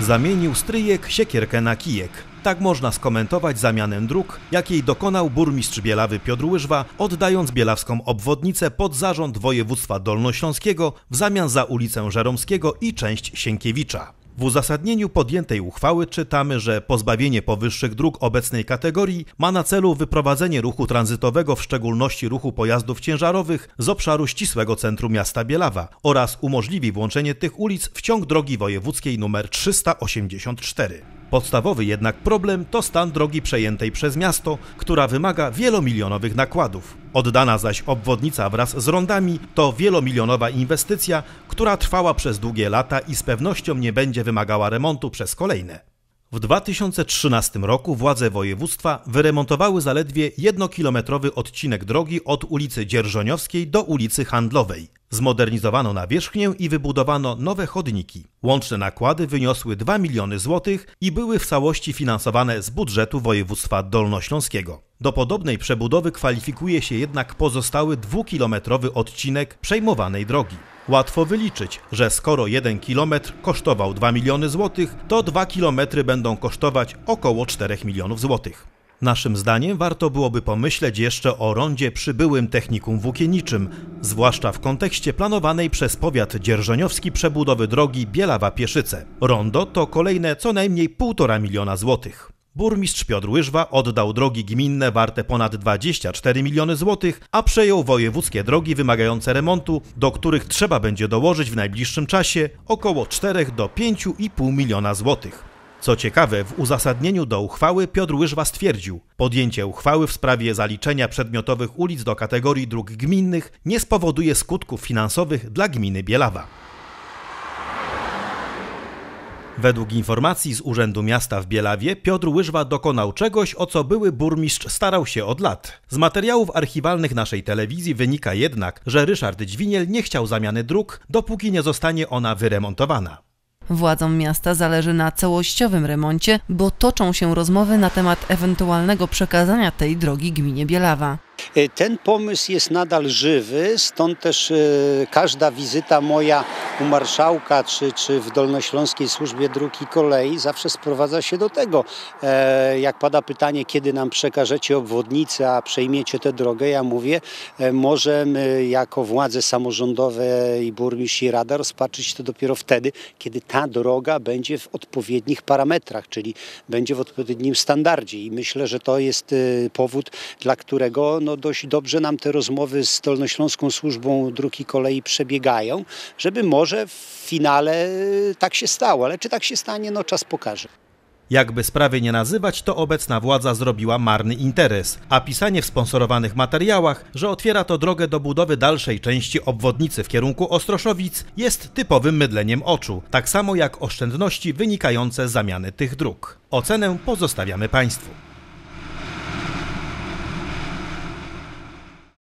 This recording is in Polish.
Zamienił stryjek siekierkę na kijek. Tak można skomentować zamianę dróg, jakiej dokonał burmistrz Bielawy Piotr Łyżwa, oddając bielawską obwodnicę pod zarząd województwa dolnośląskiego w zamian za ulicę Żeromskiego i część Sienkiewicza. W uzasadnieniu podjętej uchwały czytamy, że pozbawienie powyższych dróg obecnej kategorii ma na celu wyprowadzenie ruchu tranzytowego, w szczególności ruchu pojazdów ciężarowych, z obszaru ścisłego centrum miasta Bielawa oraz umożliwi włączenie tych ulic w ciąg drogi wojewódzkiej nr 384. Podstawowy jednak problem to stan drogi przejętej przez miasto, która wymaga wielomilionowych nakładów. Oddana zaś obwodnica wraz z rondami to wielomilionowa inwestycja, która trwała przez długie lata i z pewnością nie będzie wymagała remontu przez kolejne. W 2013 roku władze województwa wyremontowały zaledwie jednokilometrowy odcinek drogi od ulicy Dzierżoniowskiej do ulicy Handlowej. Zmodernizowano nawierzchnię i wybudowano nowe chodniki. Łączne nakłady wyniosły 2 miliony złotych i były w całości finansowane z budżetu województwa dolnośląskiego. Do podobnej przebudowy kwalifikuje się jednak pozostały dwukilometrowy odcinek przejmowanej drogi. Łatwo wyliczyć, że skoro jeden kilometr kosztował 2 miliony złotych, to 2 kilometry będą kosztować około 4 milionów złotych. Naszym zdaniem warto byłoby pomyśleć jeszcze o rondzie przybyłym technikum włókienniczym, zwłaszcza w kontekście planowanej przez powiat dzierżoniowski przebudowy drogi Bielawa-Pieszyce. Rondo to kolejne co najmniej 1,5 miliona złotych. Burmistrz Piotr Łyżwa oddał drogi gminne warte ponad 24 miliony złotych, a przejął wojewódzkie drogi wymagające remontu, do których trzeba będzie dołożyć w najbliższym czasie około 4 do 5,5 miliona złotych. Co ciekawe, w uzasadnieniu do uchwały Piotr Łyżwa stwierdził, podjęcie uchwały w sprawie zaliczenia przedmiotowych ulic do kategorii dróg gminnych nie spowoduje skutków finansowych dla gminy Bielawa. Według informacji z Urzędu Miasta w Bielawie Piotr Łyżwa dokonał czegoś, o co były burmistrz starał się od lat. Z materiałów archiwalnych naszej telewizji wynika jednak, że Ryszard Dźwiniel nie chciał zamiany dróg, dopóki nie zostanie ona wyremontowana. Władzom miasta zależy na całościowym remoncie, bo toczą się rozmowy na temat ewentualnego przekazania tej drogi gminie Bielawa. E, ten pomysł jest nadal żywy, stąd też e, każda wizyta moja u marszałka czy, czy w Dolnośląskiej Służbie Dróg i Kolei zawsze sprowadza się do tego. E, jak pada pytanie, kiedy nam przekażecie obwodnicę, a przejmiecie tę drogę, ja mówię, możemy jako władze samorządowe i burmistrz i rada rozpatrzyć to dopiero wtedy, kiedy ta droga będzie w odpowiednich parametrach, czyli będzie w odpowiednim standardzie i myślę, że to jest powód, dla którego no, dość dobrze nam te rozmowy z Dolnośląską Służbą Dróg i Kolei przebiegają, żeby może w finale tak się stało. Ale czy tak się stanie, no czas pokaże. Jakby sprawy nie nazywać, to obecna władza zrobiła marny interes, a pisanie w sponsorowanych materiałach, że otwiera to drogę do budowy dalszej części obwodnicy w kierunku Ostroszowic, jest typowym mydleniem oczu, tak samo jak oszczędności wynikające z zamiany tych dróg. Ocenę pozostawiamy Państwu.